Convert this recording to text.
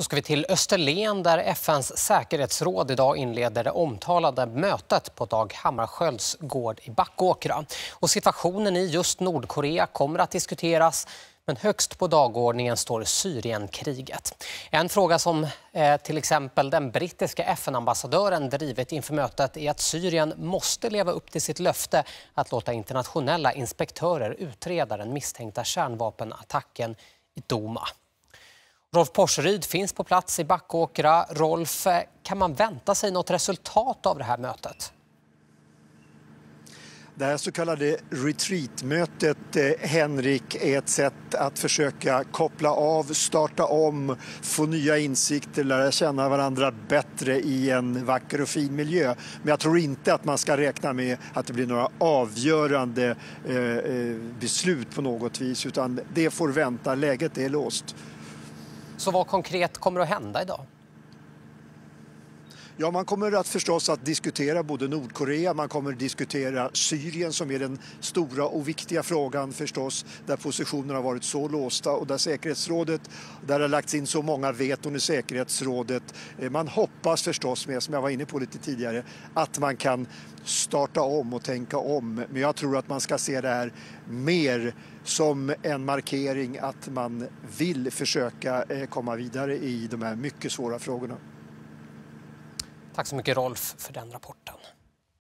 Så ska vi till Österlen där FNs säkerhetsråd idag inleder det omtalade mötet på Dag Hammarskjölds gård i Backåkra. Och situationen i just Nordkorea kommer att diskuteras men högst på dagordningen står Syrienkriget. En fråga som eh, till exempel den brittiska FN-ambassadören drivit inför mötet är att Syrien måste leva upp till sitt löfte att låta internationella inspektörer utreda den misstänkta kärnvapenattacken i Doma. Rolf Porseryd finns på plats i Backåkra. Rolf, eh, kan man vänta sig något resultat av det här mötet? Det här så kallade retreatmötet, eh, Henrik, är ett sätt att försöka koppla av, starta om, få nya insikter, lära känna varandra bättre i en vacker och fin miljö. Men jag tror inte att man ska räkna med att det blir några avgörande eh, eh beslut på något vis, utan det får vänta. Läget är låst. Så vad konkret kommer att hända idag? Ja, man kommer att förstås att diskutera både Nordkorea, man kommer att diskutera Syrien som är den stora och viktiga frågan förstås, där positionerna har varit så låsta och där säkerhetsrådet, där har lagts in så många veton i säkerhetsrådet. Eh, man hoppas förstås med, som jag var inne på lite tidigare, att man kan starta om och tänka om. Men jag tror att man ska se det här mer som en markering att man vill försöka eh, komma vidare i de här mycket svåra frågorna. Tack så mycket Rolf för den rapporten.